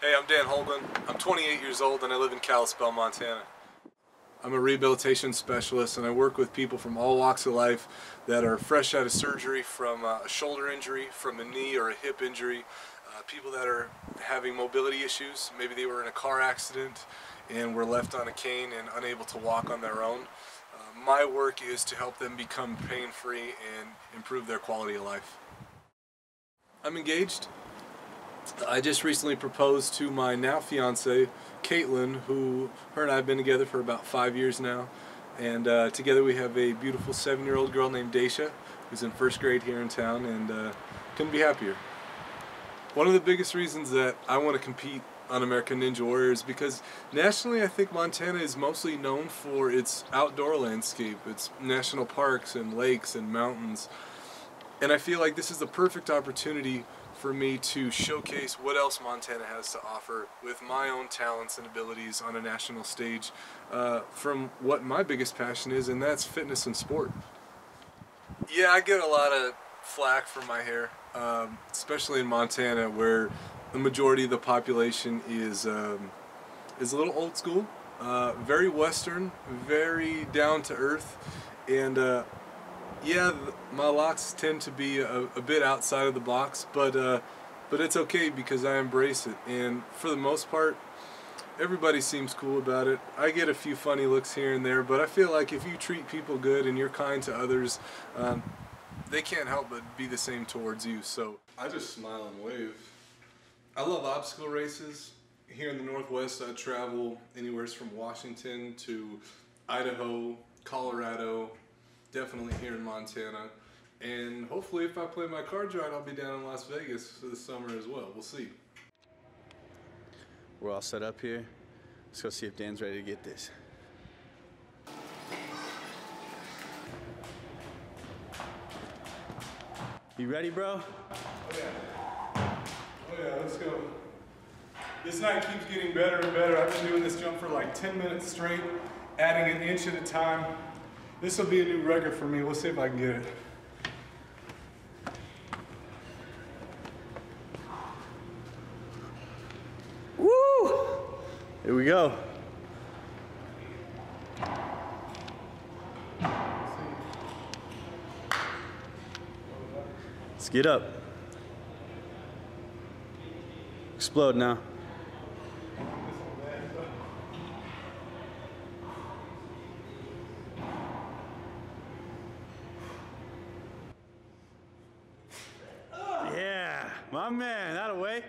Hey, I'm Dan Holguin. I'm 28 years old and I live in Kalispell, Montana. I'm a rehabilitation specialist and I work with people from all walks of life that are fresh out of surgery from uh, a shoulder injury, from a knee or a hip injury, uh, people that are having mobility issues. Maybe they were in a car accident and were left on a cane and unable to walk on their own. Uh, my work is to help them become pain-free and improve their quality of life. I'm engaged. I just recently proposed to my now fiance, Caitlin, who her and I have been together for about five years now. And uh, together we have a beautiful seven year old girl named Daisha, who's in first grade here in town, and uh, couldn't be happier. One of the biggest reasons that I want to compete on American Ninja Warrior is because nationally I think Montana is mostly known for its outdoor landscape, its national parks and lakes and mountains. And I feel like this is the perfect opportunity for me to showcase what else Montana has to offer with my own talents and abilities on a national stage uh, from what my biggest passion is, and that's fitness and sport. Yeah, I get a lot of flack for my hair, um, especially in Montana where the majority of the population is, um, is a little old school, uh, very western, very down to earth, and uh, yeah, my locks tend to be a, a bit outside of the box, but uh, but it's okay because I embrace it, and for the most part, everybody seems cool about it. I get a few funny looks here and there, but I feel like if you treat people good and you're kind to others, um, they can't help but be the same towards you. So I just smile and wave. I love obstacle races. Here in the Northwest, I travel anywhere from Washington to Idaho, Colorado, definitely here in Montana. And hopefully, if I play my cards right, I'll be down in Las Vegas for this summer as well. We'll see. We're all set up here. Let's go see if Dan's ready to get this. You ready, bro? Oh yeah. Oh yeah, let's go. This night keeps getting better and better. I've been doing this jump for like 10 minutes straight, adding an inch at a time. This will be a new record for me. Let's see if I can get it. Woo! Here we go. Let's get up. Explode now. Yeah, my man, that away.